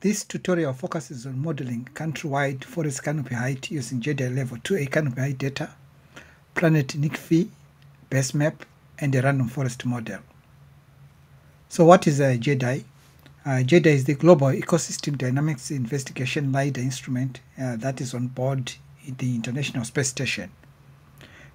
This tutorial focuses on modeling countrywide forest canopy height using GEDI Level 2A canopy height data, Planet NICFI, base map, and a random forest model. So what is a GEDI? Uh, GEDI is the Global Ecosystem Dynamics Investigation LiDAR instrument uh, that is on board the International Space Station.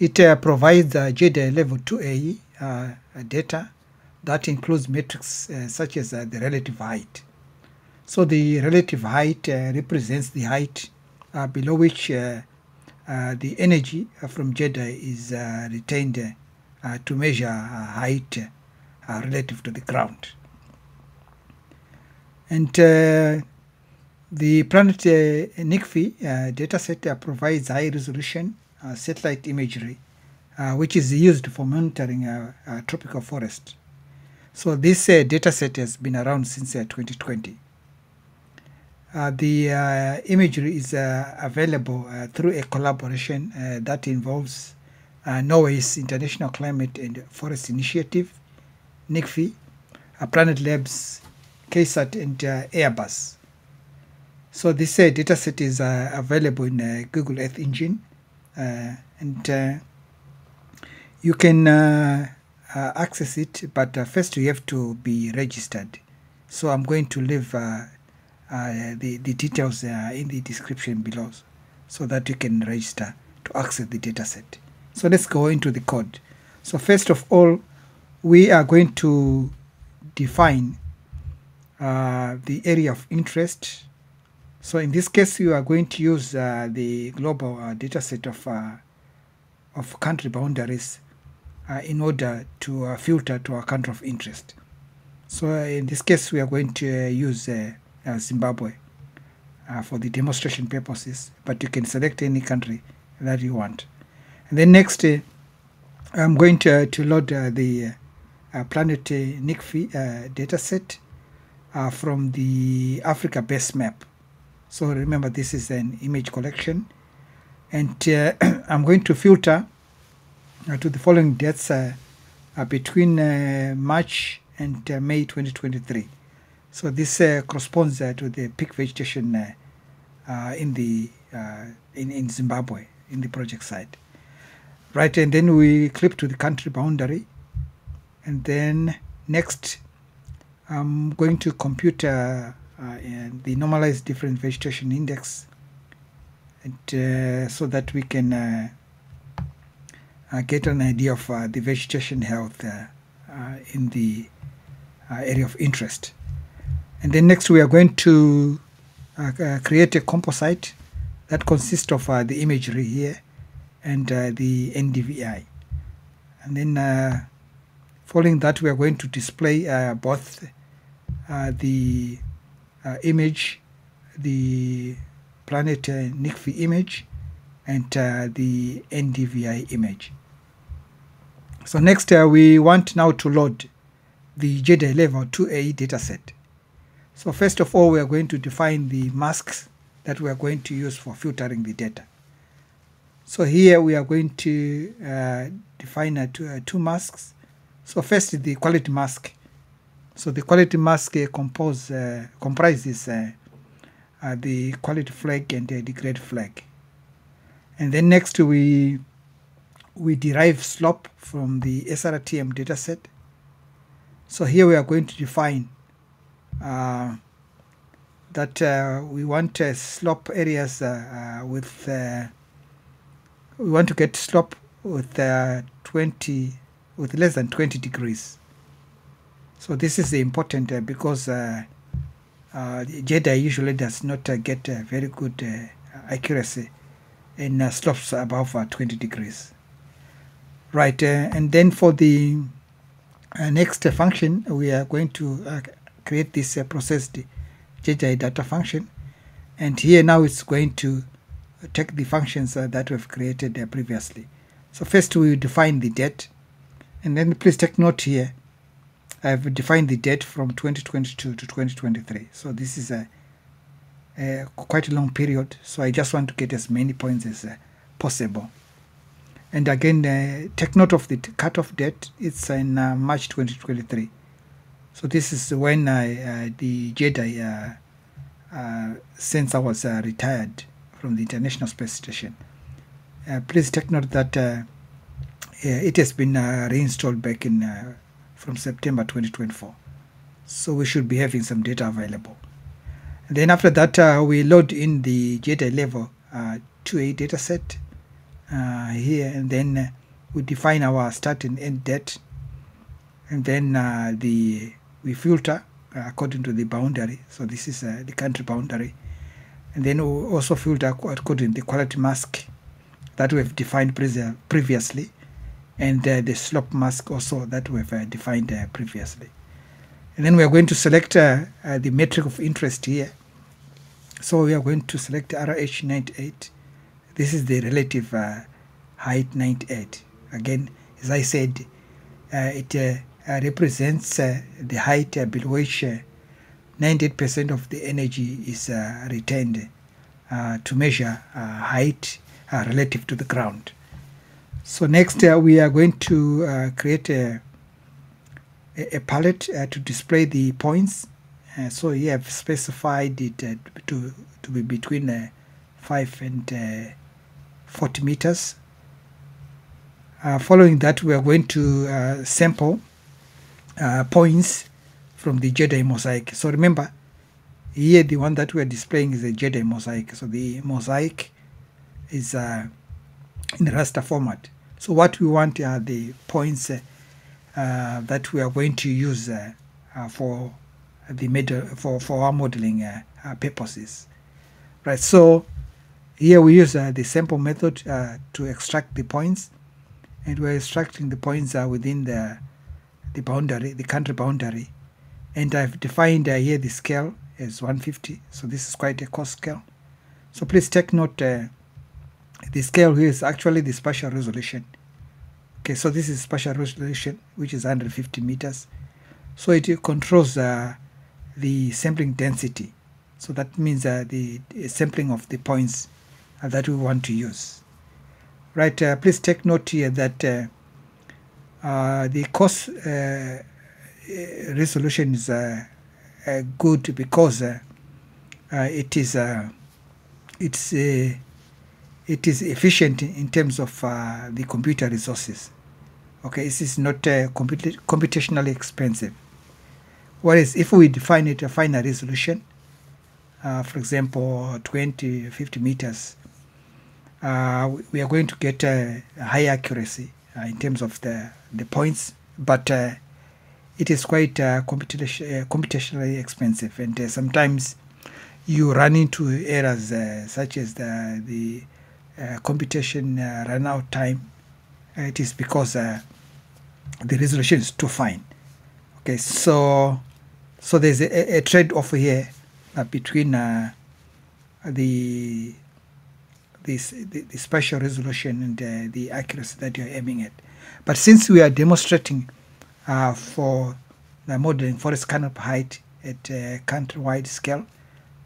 It uh, provides uh, GEDI Level 2A uh, data that includes metrics uh, such as uh, the relative height. So the relative height uh, represents the height uh, below which uh, the energy from GEDI is retained to measure height relative to the ground. And the Planet uh, NICFI uh, dataset uh, provides high resolution uh, satellite imagery, which is used for monitoring tropical forest. So this dataset has been around since uh, 2020. Uh, the uh, imagery is uh, available through a collaboration that involves Norway's International Climate and Forest Initiative, NICFI, Planet Labs, KSAT, and Airbus. So this uh, dataset is uh, available in uh, Google Earth Engine, uh, and you can access it. But first, you have to be registered. So I'm going to leave uh, the the details are in the description below, so that you can register to access the dataset. So let's go into the code. So first of all, we are going to define uh, the area of interest. So in this case, you are going to use uh, the global uh, dataset of uh, of country boundaries uh, in order to filter to our country of interest. So in this case, we are going to use uh, Zimbabwe uh, for the demonstration purposes, but you can select any country that you want. And then next, uh, I'm going to, to load uh, the uh, Planet uh, NICFI uh, dataset uh, from the Africa base map. So remember, this is an image collection. And I'm going to filter to the following dates between March and May 2023. So this uh, corresponds uh, to the peak vegetation uh, in the in, in Zimbabwe in the project site. Right, and then we clip to the country boundary, and then next I'm going to compute uh, uh, the normalized different vegetation index, and uh, so that we can get an idea of the vegetation health in the area of interest. And then next we are going to uh, uh, create a composite that consists of uh, the imagery here and uh, the NDVI. And then uh, following that we are going to display uh, both the image, the planet uh, image and the NDVI image. So next we want now to load the GEDI level 2A dataset. So first of all we are going to define the masks that we are going to use for filtering the data. So here we are going to uh, define uh, two, uh, two masks. So first the quality mask. So the quality mask compose, uh, comprises uh, uh, the quality flag and the grade flag. And then next we we derive slope from the SRTM dataset. So here we are going to define that uh, we want uh, slope areas uh, uh, with uh, we want to get slope with uh, 20 with less than 20 degrees. So this is important uh, because uh, uh, GEDI usually does not uh, get uh, very good uh, accuracy in uh, slopes above uh, 20 degrees. Right, uh, and then for the uh, next uh, function, we are going to uh, create this uh, processed GEDI data function. And here now it's going to take the functions uh, that we've created uh, previously. So first we define the date. And then please take note here. I've defined the date from 2022 to 2023. So this is a, a quite a long period. So I just want to get as many points as uh, possible. And again, uh, take note of the cutoff date. It's in uh, March 2023. So this is when uh, uh, the GEDI uh, since I was retired from the International Space Station. please take note that it has been reinstalled back in from September 2024. So we should be having some data available. And then after that, uh, we load in the GEDI level uh, 2A dataset uh, here, and then uh, we define our start and end date, and then uh, the we filter uh, according to the boundary. So this is the country boundary, and then we also filter according to the quality mask that we have defined previously, and the slope mask also that we have defined previously. And then we are going to select uh, uh, the metric of interest here. So we are going to select RH98. This is the relative uh, height 98. Again, as I said, uh, it uh, uh, represents the height below which 98% of the energy is retained to measure height relative to the ground. So next we are going to create a a, palette uh, to display the points. Uh, so you have specified it uh, to, to be between uh, 5 and uh, 40 meters. Uh, following that, we are going to sample Uh, points from the GEDI mosaic. So remember, here the one that we are displaying is a GEDI mosaic. So the mosaic is uh, in the raster format. So what we want are the points uh, that we are going to use uh, uh, for the model for for our modeling uh, purposes right so here we use the sample method to extract the points and we're extracting the points within the the boundary the country boundary and I've defined uh, here the scale as 150 so this is quite a coarse scale so please take note uh, the scale here is actually the spatial resolution Okay, so this is spatial resolution, which is 150 meters. So it controls uh, the sampling density. So that means uh, the, sampling of the points uh, that we want to use. Right, uh, please take note here that uh, Uh, the coarse uh, uh, resolution is good because it is it's it is efficient in terms of the computer resources. Okay this is not uh, comput computationally expensive. Whereas if we define it a finer resolution uh, for example 20 50 meters uh, we are going to get a high accuracy. uh, in terms of the the points but uh, it is quite uh, computation, computationally expensive. And sometimes you run into errors such as the the computation run out time. It is because the resolution is too fine. Okay so so there's a, a trade-off here uh, between uh, the this the, the spatial resolution and uh, the accuracy that you're aiming at but since we are demonstrating uh, for the modeling forest canopy height at a country-wide scale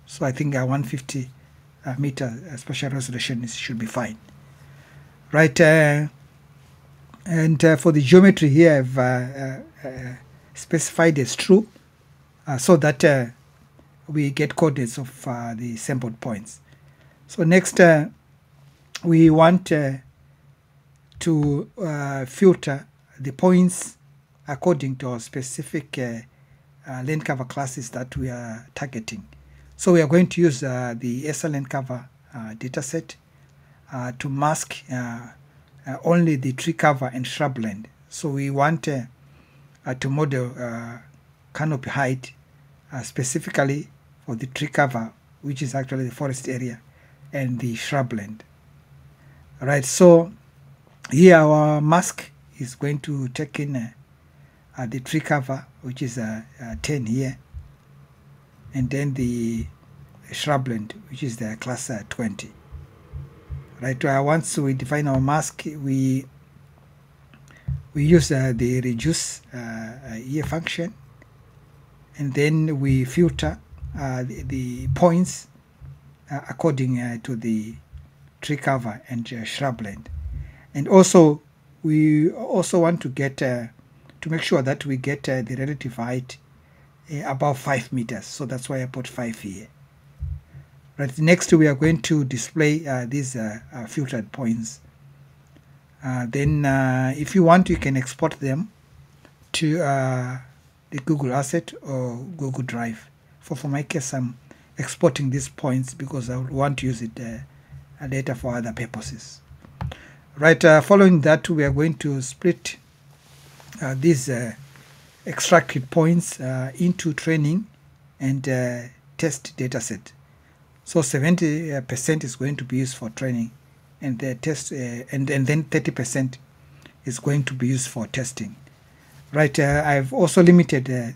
so I think a 150 uh, meter spatial resolution is, should be fine right uh, and uh, for the geometry here, I've uh, uh, uh specified as true uh, so that we get coordinates of the sampled points. So next, we want uh, to uh, filter the points according to our specific uh, land cover classes that we are targeting. So we are going to use the ESA land cover dataset to mask uh, only the tree cover and shrubland. So we want uh, uh, to model canopy height specifically for the tree cover, which is actually the forest area, and the shrubland. Right, so here our mask is going to take in uh, uh, the tree cover, which is uh, 10 here, and then the shrubland, which is the class 20 right uh, once we define our mask we we use uh, the reduce uh, function and then we filter uh, the, the, points uh, according uh, to the tree cover and shrubland and also we also want to get to make sure that we get the relative height above 5 meters so that's why I put 5 here Right. Next, we are going to display uh, these uh, uh, filtered points. Uh, then, uh, if you want, you can export them to uh, the Google Asset or Google Drive. For for my case, I'm exporting these points because I want to use it later for other purposes. Right. following that, we are going to split these extracted points into training and test dataset. So 70% is going to be used for training and the test uh, and, and then 30% is going to be used for testing. Right, uh, I've also limited uh,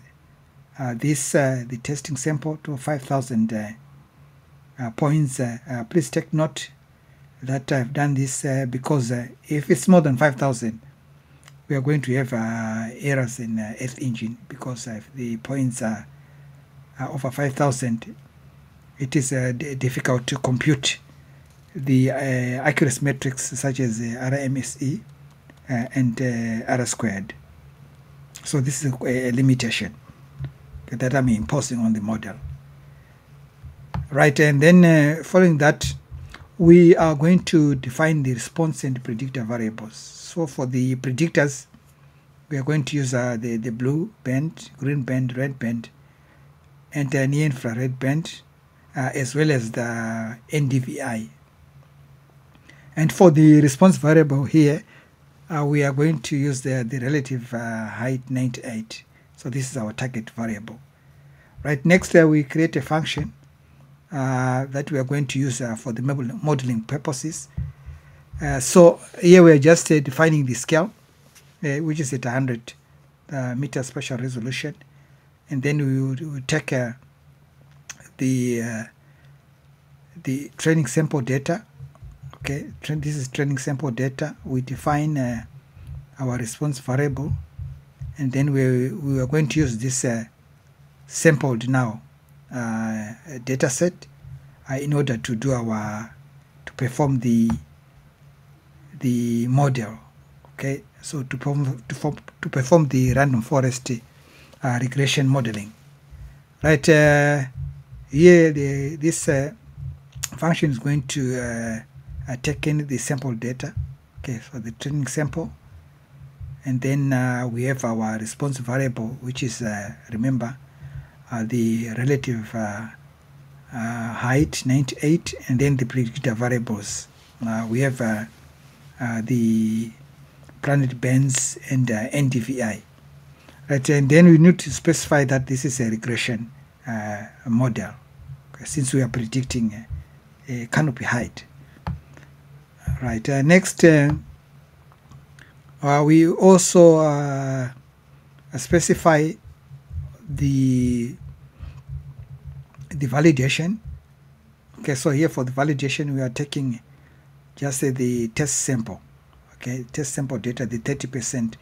uh this uh, the testing sample to 5,000 uh, points. please take note that I've done this because if it's more than 5,000, we are going to have errors in Earth Engine because if the points are, are over 5,000 it is uh, difficult to compute the uh, accuracy metrics such as uh, RMSE uh, and uh, R squared. So this is a, limitation that I'm imposing on the model. Right, and then uh, following that, we are going to define the response and predictor variables. So for the predictors, we are going to use uh, the, the blue band, green band, red band, and the near infrared band uh, as well as the NDVI. And for the response variable here, uh, we are going to use the, the relative uh, height 98. So this is our target variable. Right next uh, we create a function that we are going to use uh, for the modeling purposes. Uh, so here we are just defining the scale, which is at 100 meter spatial resolution. And then we will, take a the uh, the training sample data okay this is training sample data we define uh, our response variable and then we, we are going to use this uh, sampled now uh, data set uh, in order to do our to perform the the model okay? So to perform to, to perform the random forest uh, regression modeling. Right uh, here the, this uh, function is going to uh, uh, take in the sample data okay? For the training sample. And then uh, we have our response variable which is remember the relative height 98 and then the predictor variables we have the planet bands and NDVI right and then we need to specify that this is a regression model since we are predicting a, canopy height. Right. Uh, next, uh, uh, we also uh, specify the the validation. Okay, so here for the validation, we are taking just the test sample. Okay, test sample data, the 30%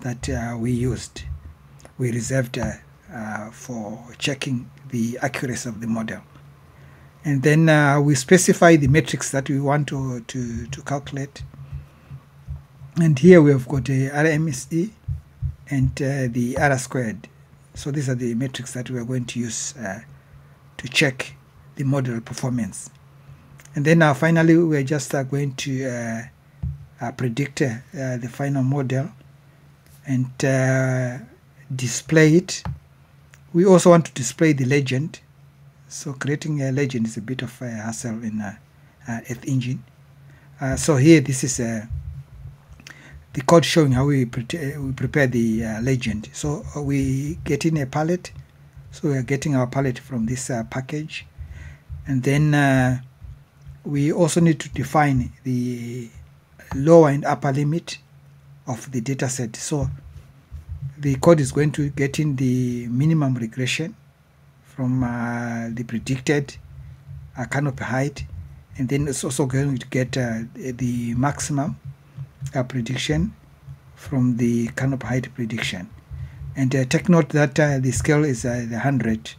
that uh, we used, we reserved uh, for checking the accuracy of the model. And then uh, we specify the metrics that we want to, to, to calculate. And here we have got a RMSE and uh, the R squared. So these are the metrics that we are going to use uh, to check the model performance. And then uh, finally, we are just uh, going to uh, uh, predict the final model and display it we also want to display the legend. So creating a legend is a bit of a hassle in uh, uh, Earth Engine. Uh, so here this is uh, the code showing how we, pre we prepare the uh, legend. So uh, we get in a palette. So we are getting our palette from this uh, package. And then we also need to define the lower and upper limit of the data set. So the code is going to get in the minimum regression from uh, the predicted uh, canopy height and then it's also going to get uh, the maximum uh, prediction from the canopy height prediction and uh, take note that uh, the scale is uh, the 100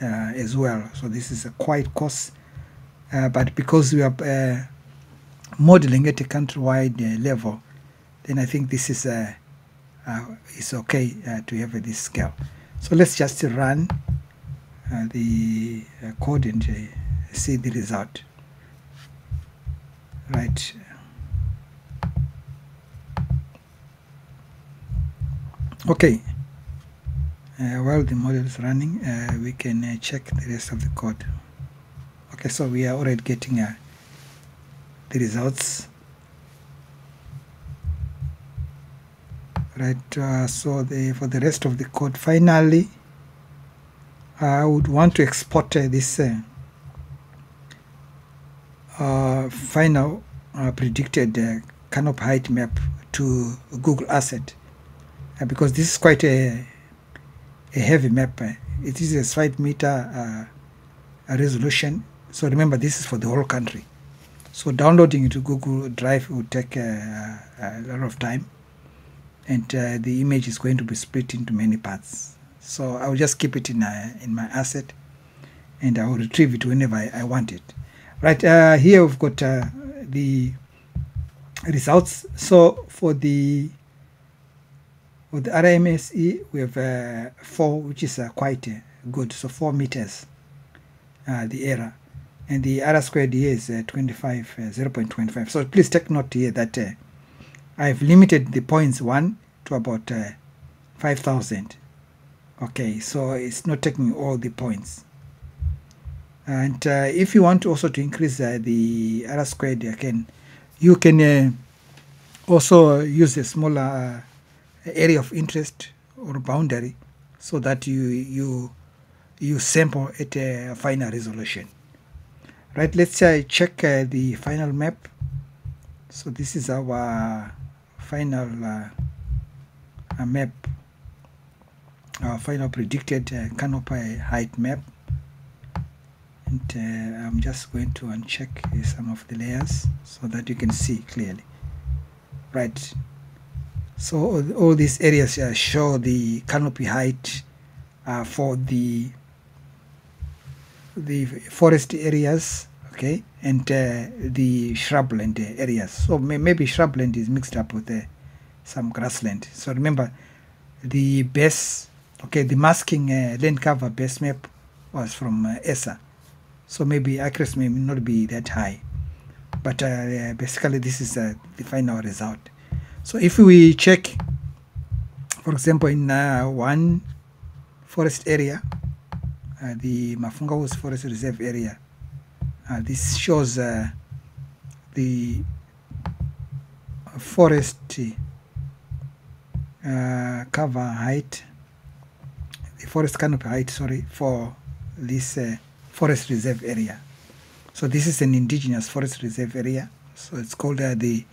uh, as well. So this is a quite cost uh, but because we are uh, modeling at a countrywide level then I think this is a it's okay to have this scale. So let's just run the code and see the result. Right. Okay while the model is running uh, we can uh, check the rest of the code. Okay so we are already getting uh, the results. Right uh, so the for the rest of the code finally I would want to export uh, this uh, uh, final uh, predicted uh, canopy height map to Google Asset. Uh, because this is quite a, a heavy map. uh, It is a 5 meter uh, resolution. So remember, this is for the whole country. So downloading it to Google Drive will take uh, a lot of time, and uh, the image is going to be split into many parts. So I will just keep it in uh, in my asset, and I will retrieve it whenever I, I want it. Right uh, here we've got uh, the results. So for the the RMSE we have uh, four, which is uh, quite uh, good. So four meters, uh, the error, and the R squared here is uh, 25, uh, 0.25. So please take note here that I've limited the points one to about uh, 5,000. Okay, so it's not taking all the points. And if you want also to increase the R squared again, you can also use a smaller area of interest or boundary so that you you you sample at a final resolution. Right, let's uh, check uh, the final map. So this is our final uh, uh, map, our final predicted uh, canopy height map. And uh, I'm just going to uncheck uh, some of the layers so that you can see clearly. Right. So all, these areas show the canopy height uh, for the the forest areas, okay, and uh, the shrubland areas. So may, maybe shrubland is mixed up with uh, some grassland. So remember, the base, okay, the masking uh, land cover base map was from uh, ESA. So maybe accuracy may not be that high, but uh, basically this is uh, the final result. So if we check, for example, in uh, one forest area, uh, the Mafungautsi Forest Reserve area, uh, this shows uh, the forest uh, cover height, the forest canopy height, sorry, for this uh, forest reserve area. So this is an indigenous forest reserve area. So it's called the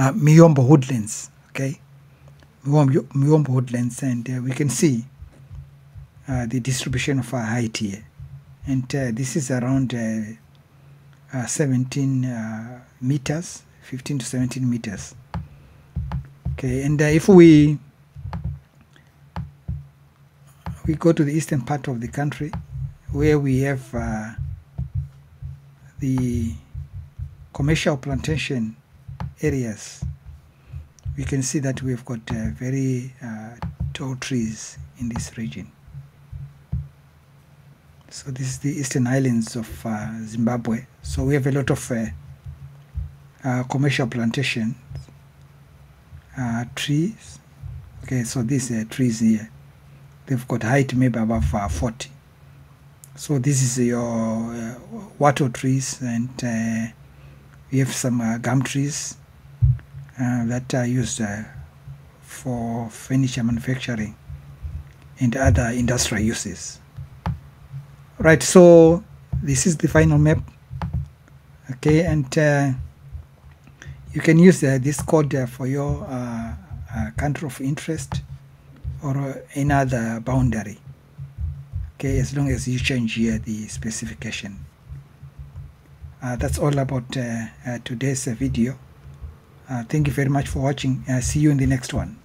uh, Miombo woodlands. Okay, Miombo, woodlands, and uh, we can see uh, the distribution of our height here, and uh, this is around uh, uh, 17 uh, meters, 15 to 17 meters. Okay, and if we we go to the eastern part of the country, where we have the commercial plantation areas, we can see that we've got uh, very uh, tall trees in this region. So this is the eastern highlands of uh, Zimbabwe. So we have a lot of uh, uh, commercial plantation uh, trees. Okay, so these trees here, they've got height maybe above uh, 40. So this is your wattle trees, and we have some gum trees that are used uh, for furniture manufacturing and other industrial uses. Right, so this is the final map. Okay, and uh, you can use uh, this code uh, for your uh, uh, country of interest or uh, any other boundary. Okay, as long as you change here the specification. Uh, that's all about uh, uh, today's uh, video. Uh, thank you very much for watching. Uh, see you in the next one.